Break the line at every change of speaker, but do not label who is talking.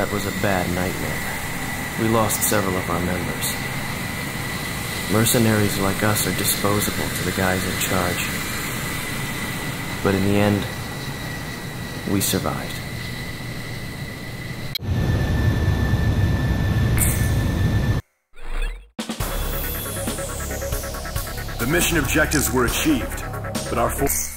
That was a bad nightmare. We lost several of our members. Mercenaries like us are disposable to the guys in charge. But in the end, we survived.
The mission objectives were achieved, but our force...